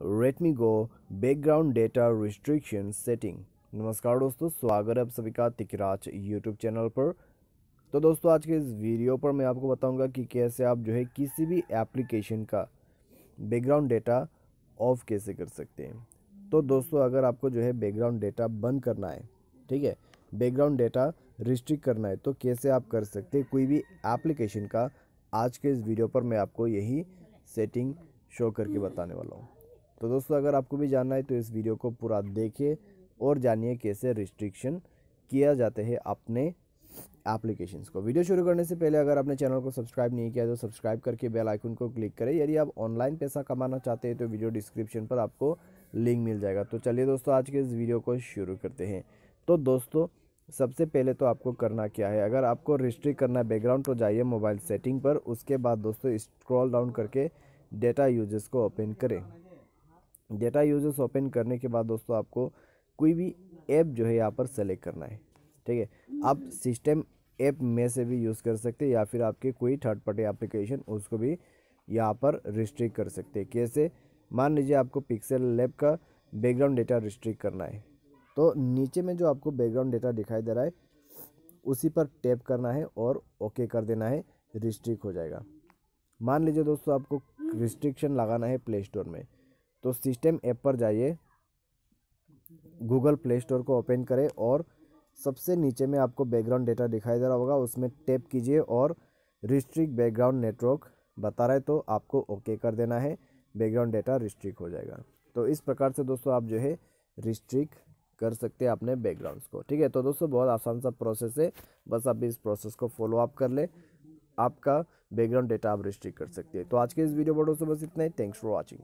Redmi go background data restriction setting नमस्कार दोस्तों, स्वागत है आप सभी का तिकराज यूट्यूब चैनल पर। तो दोस्तों, आज के इस वीडियो पर मैं आपको बताऊँगा कि कैसे आप जो है किसी भी एप्लीकेशन का बैकग्राउंड डेटा ऑफ़ कैसे कर सकते हैं। तो दोस्तों, अगर आपको जो है बैकग्राउंड डेटा बंद करना है, ठीक है? बैकग्राउंड डेटा रिस्ट्रिक्ट करना है तो कैसे आप कर सकते हैं कोई भी एप्लीकेशन का आज के इस वीडियो पर मैं आपको यही सेटिंग शो करके बताने वाला हूँ। तो दोस्तों, अगर आपको भी जानना है तो इस वीडियो को पूरा देखिए और जानिए कैसे रिस्ट्रिक्शन किया जाते हैं अपने एप्लीकेशंस को। वीडियो शुरू करने से पहले अगर आपने चैनल को सब्सक्राइब नहीं किया तो सब्सक्राइब करके बेल आइकन को क्लिक करें। यदि आप ऑनलाइन पैसा कमाना चाहते हैं तो वीडियो डिस्क्रिप्शन पर आपको लिंक मिल जाएगा। तो चलिए दोस्तों, आज के इस वीडियो को शुरू करते हैं। तो दोस्तों, सबसे पहले तो आपको करना क्या है? अगर आपको रिस्ट्रिक्ट करना है बैकग्राउंड तो जाइए मोबाइल सेटिंग पर। उसके बाद दोस्तों स्क्रॉल डाउन करके डेटा यूज़र्स को ओपन करें। डेटा यूज़र्स ओपन करने के बाद दोस्तों आपको कोई भी ऐप जो है यहाँ पर सेलेक्ट करना है, ठीक है? आप सिस्टम ऐप में से भी यूज़ कर सकते हैं या फिर आपके कोई थर्ड पार्टी एप्लीकेशन उसको भी यहाँ पर रिस्ट्रिक्ट कर सकते हैं। कैसे? मान लीजिए आपको पिक्सल लैब का बैकग्राउंड डेटा रिस्ट्रिक्ट करना है तो नीचे में जो आपको बैकग्राउंड डेटा दिखाई दे रहा है, उसी पर टैप करना है और ओके कर देना है रिस्ट्रिक्ट हो जाएगा। मान लीजिए दोस्तों आपको रिस्ट्रिक्शन लगाना है प्ले स्टोर में तो सिस्टम ऐप पर जाइए। गूगल प्ले स्टोर को ओपन करें और सबसे नीचे में आपको बैकग्राउंड डेटा दिखाई दे रहा होगा, उसमें टैप कीजिए और रिस्ट्रिक्ट बैकग्राउंड नेटवर्क बता रहे तो आपको ओके कर देना है, बैकग्राउंड डेटा रिस्ट्रिक्ट हो जाएगा। तो इस प्रकार से दोस्तों आप जो है रिस्ट्रिक्ट कर सकते हैं अपने बैकग्राउंड्स को, ठीक है? तो दोस्तों बहुत आसान सा प्रोसेस है, बस आप इस प्रोसेस को फॉलो अप कर ले, आपका बैकग्राउंड डेटा आप रिस्ट्रिक्ट कर सकते हैं। तो आज के इस वीडियो पर दोस्तों बस इतना ही, थैंक्स फॉर वॉचिंग।